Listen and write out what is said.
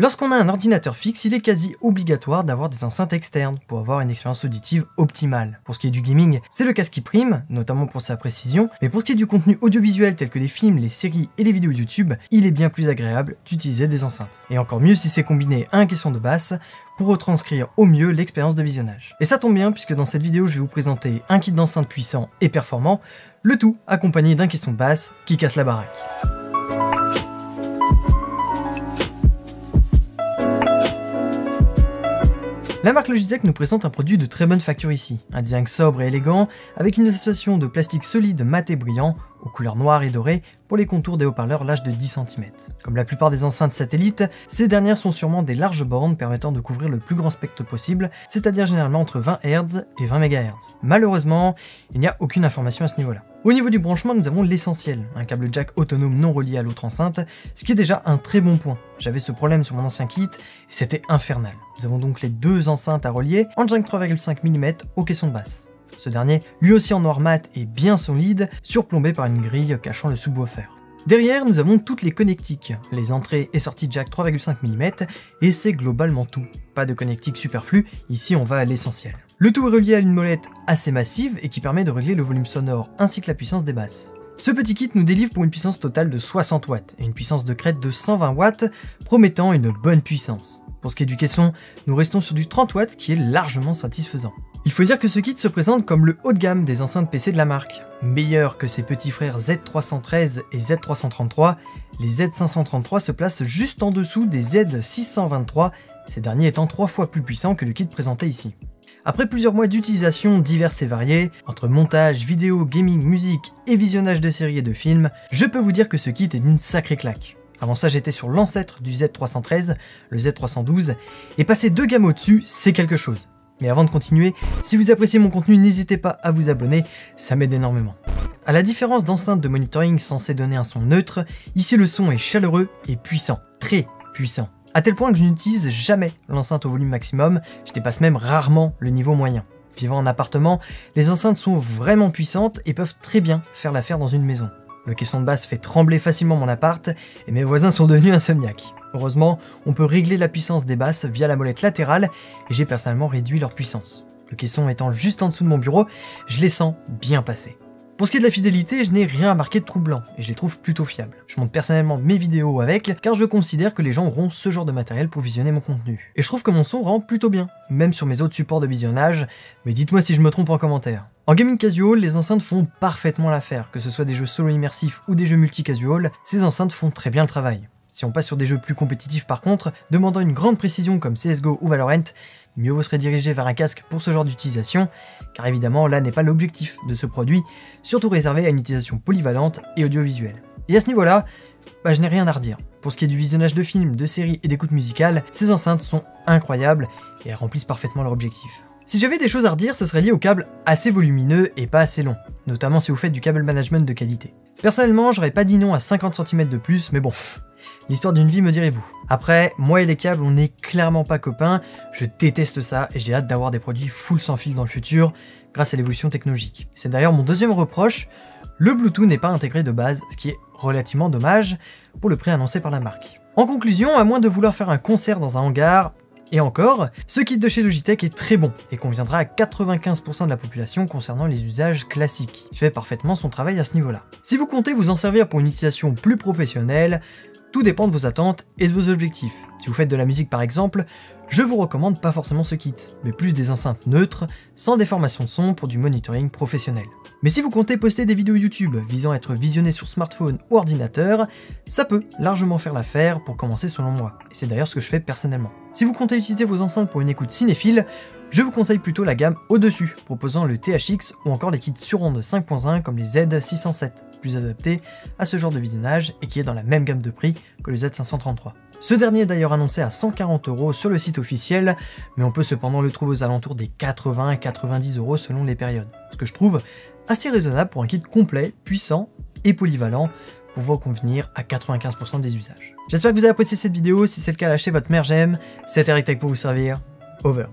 Lorsqu'on a un ordinateur fixe, il est quasi obligatoire d'avoir des enceintes externes pour avoir une expérience auditive optimale. Pour ce qui est du gaming, c'est le casque qui prime, notamment pour sa précision, mais pour ce qui est du contenu audiovisuel tel que les films, les séries et les vidéos YouTube, il est bien plus agréable d'utiliser des enceintes. Et encore mieux si c'est combiné à un question de basse pour retranscrire au mieux l'expérience de visionnage. Et ça tombe bien puisque dans cette vidéo je vais vous présenter un kit d'enceinte puissant et performant, le tout accompagné d'un question de basse qui casse la baraque. La marque Logitech nous présente un produit de très bonne facture ici, un design sobre et élégant, avec une association de plastique solide mat et brillant, aux couleurs noires et dorées, pour les contours des haut-parleurs larges de 10 cm. Comme la plupart des enceintes satellites, ces dernières sont sûrement des larges bornes permettant de couvrir le plus grand spectre possible, c'est-à-dire généralement entre 20 Hz et 20 MHz. Malheureusement, il n'y a aucune information à ce niveau-là. Au niveau du branchement, nous avons l'essentiel, un câble jack autonome non relié à l'autre enceinte, ce qui est déjà un très bon point. J'avais ce problème sur mon ancien kit, c'était infernal. Nous avons donc les deux enceintes à relier en jack 3,5 mm aux caissons de basse. Ce dernier, lui aussi en noir mat et bien solide, surplombé par une grille cachant le subwoofer. Derrière, nous avons toutes les connectiques, les entrées et sorties jack 3,5 mm, et c'est globalement tout. Pas de connectique superflu, ici on va à l'essentiel. Le tout est relié à une molette assez massive et qui permet de régler le volume sonore ainsi que la puissance des basses. Ce petit kit nous délivre pour une puissance totale de 60 watts et une puissance de crête de 120 watts, promettant une bonne puissance. Pour ce qui est du caisson, nous restons sur du 30 watts qui est largement satisfaisant. Il faut dire que ce kit se présente comme le haut de gamme des enceintes PC de la marque. Meilleur que ses petits frères Z313 et Z333, les Z533 se placent juste en dessous des Z623, ces derniers étant trois fois plus puissants que le kit présenté ici. Après plusieurs mois d'utilisation diverses et variées, entre montage, vidéo, gaming, musique et visionnage de séries et de films, je peux vous dire que ce kit est d'une sacrée claque. Avant ça, j'étais sur l'ancêtre du Z313, le Z312, et passer deux gammes au-dessus, c'est quelque chose. Mais avant de continuer, si vous appréciez mon contenu, n'hésitez pas à vous abonner, ça m'aide énormément. A la différence d'enceintes de monitoring censées donner un son neutre, ici le son est chaleureux et puissant, très puissant à tel point que je n'utilise jamais l'enceinte au volume maximum, je dépasse même rarement le niveau moyen. Vivant en appartement, les enceintes sont vraiment puissantes et peuvent très bien faire l'affaire dans une maison. Le caisson de basse fait trembler facilement mon appart et mes voisins sont devenus insomniaques. Heureusement, on peut régler la puissance des basses via la molette latérale et j'ai personnellement réduit leur puissance. Le caisson étant juste en dessous de mon bureau, je les sens bien passer. Pour ce qui est de la fidélité, je n'ai rien marqué de troublant, et je les trouve plutôt fiables. Je monte personnellement mes vidéos avec, car je considère que les gens auront ce genre de matériel pour visionner mon contenu. Et je trouve que mon son rend plutôt bien, même sur mes autres supports de visionnage, mais dites-moi si je me trompe en commentaire. En gaming casual, les enceintes font parfaitement l'affaire, que ce soit des jeux solo immersifs ou des jeux multi-casual, ces enceintes font très bien le travail. Si on passe sur des jeux plus compétitifs par contre, demandant une grande précision comme CSGO ou Valorant, mieux vaut se rediriger vers un casque pour ce genre d'utilisation, car évidemment là n'est pas l'objectif de ce produit, surtout réservé à une utilisation polyvalente et audiovisuelle. Et à ce niveau-là, bah, je n'ai rien à redire. Pour ce qui est du visionnage de films, de séries et d'écoute musicale, ces enceintes sont incroyables et elles remplissent parfaitement leur objectif. Si j'avais des choses à redire, ce serait lié au câble assez volumineux et pas assez long, notamment si vous faites du câble management de qualité. Personnellement, j'aurais pas dit non à 50 cm de plus, mais bon, L'histoire d'une vie, me direz-vous. Après, moi et les câbles, on n'est clairement pas copains, je déteste ça et j'ai hâte d'avoir des produits full sans fil dans le futur, grâce à l'évolution technologique. C'est d'ailleurs mon deuxième reproche, le Bluetooth n'est pas intégré de base, ce qui est relativement dommage pour le prix annoncé par la marque. En conclusion, à moins de vouloir faire un concert dans un hangar, et encore, ce kit de chez Logitech est très bon et conviendra à 95% de la population concernant les usages classiques. Il fait parfaitement son travail à ce niveau-là. Si vous comptez vous en servir pour une utilisation plus professionnelle, tout dépend de vos attentes et de vos objectifs. Si vous faites de la musique par exemple, je vous recommande pas forcément ce kit, mais plus des enceintes neutres, sans déformation de son pour du monitoring professionnel. Mais si vous comptez poster des vidéos YouTube visant à être visionnées sur smartphone ou ordinateur, ça peut largement faire l'affaire pour commencer selon moi, et c'est d'ailleurs ce que je fais personnellement. Si vous comptez utiliser vos enceintes pour une écoute cinéphile, je vous conseille plutôt la gamme au-dessus, proposant le THX ou encore les kits sur onde 5.1 comme les Z607 plus adapté à ce genre de visionnage et qui est dans la même gamme de prix que le Z533. Ce dernier est d'ailleurs annoncé à 140 euros sur le site officiel, mais on peut cependant le trouver aux alentours des 80 à 90 euros selon les périodes. Ce que je trouve assez raisonnable pour un kit complet, puissant et polyvalent pour vous convenir à 95% des usages. J'espère que vous avez apprécié cette vidéo, si c'est le cas lâchez votre mère j'aime, c'était Tech pour vous servir, over.